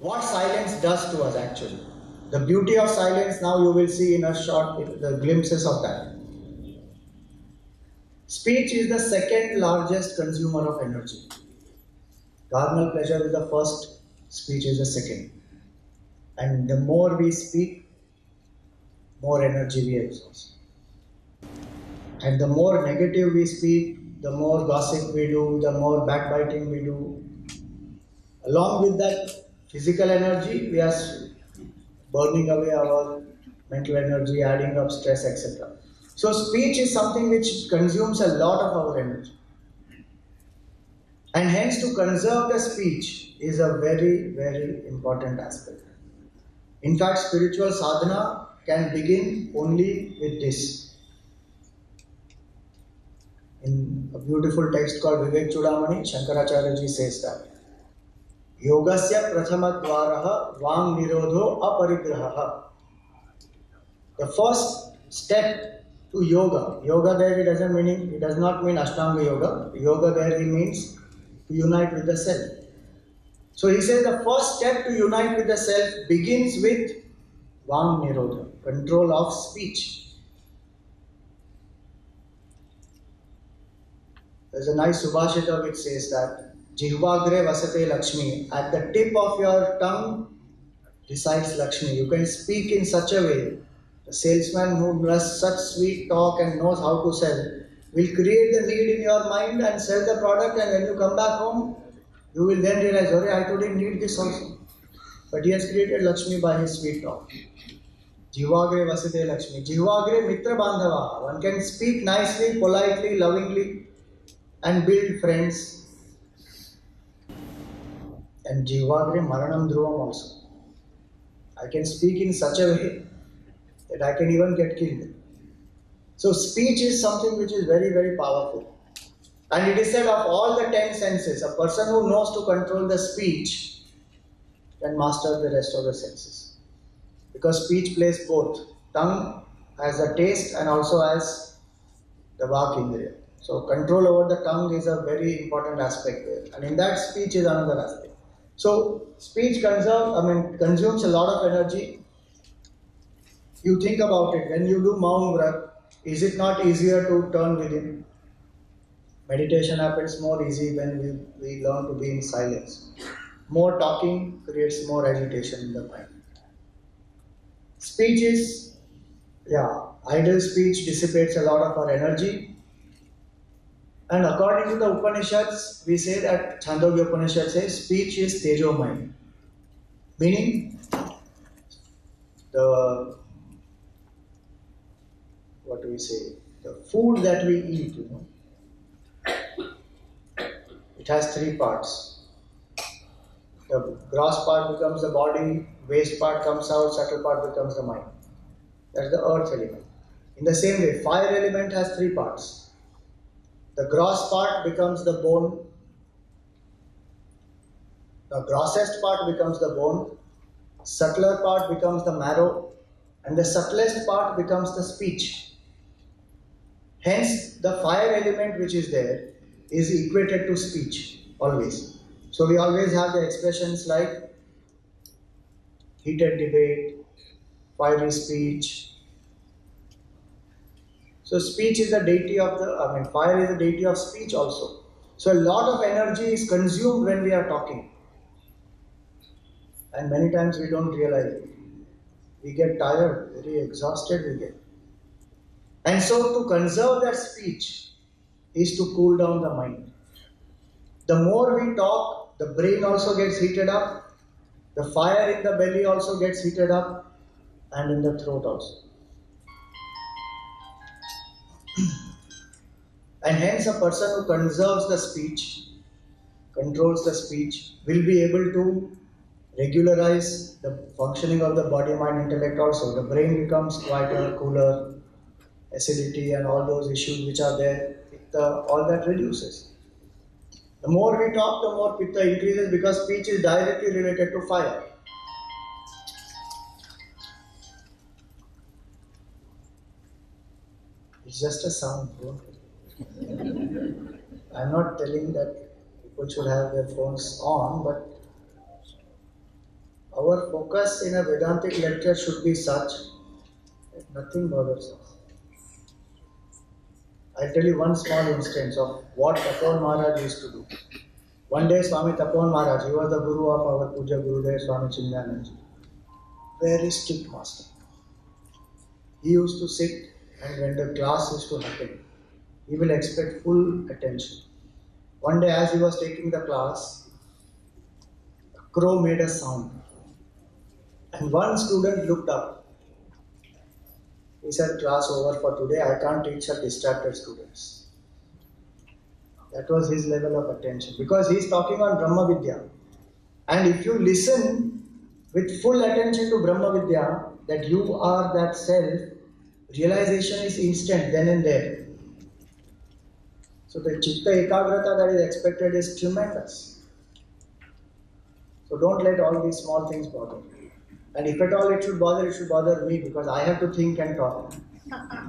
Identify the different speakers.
Speaker 1: what silence does to us actually. The beauty of silence now you will see in a short the glimpses of that. Speech is the second largest consumer of energy. Carnal pleasure is the first, speech is the second. And the more we speak, more energy we exhaust. And the more negative we speak, the more gossip we do, the more backbiting we do. Along with that physical energy, we are burning away our mental energy, adding up stress, etc. So, speech is something which consumes a lot of our energy. And hence, to conserve the speech is a very, very important aspect. In fact, spiritual sadhana can begin only with this. In a beautiful text called Vivek Chudamani, Shankaracharya ji says that योग से प्रथम द्वार वांग निरोधो अपरिग्रह the first step to yoga yoga there it meaning it does not mean Ashtanga yoga yoga there he means to unite with the self so he says first step to unite with the self begins with vang nirodh control of speech There's a nice Subhashita which says that Jihvagre Vasate Lakshmi, at the tip of your tongue resides Lakshmi. You can speak in such a way, the salesman who does such sweet talk and knows how to sell will create the need in your mind and sell the product, and when you come back home, you will then realize, oh, I didn't need this also. But he has created Lakshmi by his sweet talk. Jivagre Vasite Lakshmi. Jivagre Mitra Bandhava. One can speak nicely, politely, lovingly, and build friends. And Jivagre Maranam Dhruvam also. I can speak in such a way that I can even get killed. So, speech is something which is very, very powerful. And it is said of all the ten senses, a person who knows to control the speech can master the rest of the senses. Because speech plays both. Tongue has a taste and also has the vak indriya. So control over the tongue is a very important aspect there. And in that speech is another aspect. So speech conserve, I mean consumes a lot of energy. You think about it, when you do Maun Vrat, is it not easier to turn within? Meditation happens more easy when we, we learn to be in silence. More talking creates more agitation in the mind. Speech is, yeah, idle speech dissipates a lot of our energy. And according to the Upanishads, we say that Chandogya Upanishad says speech is Tejomaya. Meaning, the, what do we say, the food that we eat, you know, it has three parts. The gross part becomes the body, waste part comes out, subtle part becomes the mind. That's the earth element. In the same way, fire element has three parts. The gross part becomes the bone. The grossest part becomes the bone. Subtler part becomes the marrow. And the subtlest part becomes the speech. Hence, the fire element which is there is equated to speech always. So we always have the expressions like heated debate, fiery speech. So speech is the deity of the, I mean, fire is the deity of speech also. So a lot of energy is consumed when we are talking. And many times we don't realize it. We get tired, very exhausted we get. And so to conserve that speech, is to cool down the mind. The more we talk, the brain also gets heated up, the fire in the belly also gets heated up, and in the throat also. and hence, a person who conserves the speech, controls the speech, will be able to regularize the functioning of the body, mind, intellect also. The brain becomes quieter, cooler, acidity, and all those issues which are there the, all that reduces. The more we talk, the more pitta increases because speech is directly related to fire. It's just a sound. I'm not telling that people should have their phones on, but our focus in a Vedantic lecture should be such that nothing bothers us. I'll tell you one small instance of what Tapovan Maharaj used to do. One day Swami Tapovan Maharaj, he was the guru of our Pujya Gurudev Swami Chinmayanandaji. Very strict master. He used to sit and when the class is to happen, he will expect full attention. One day as he was taking the class, a crow made a sound. And one student looked up he said, class over for today, I can't teach a distracted students. That was his level of attention because he's talking on Brahma Vidya. And if you listen with full attention to Brahma Vidya, that you are that self, realization is instant then and there. So the chitta ekagrata that is expected is tremendous. So don't let all these small things bother. And if at all it should bother, it should bother me because I have to think and talk. Uh-uh.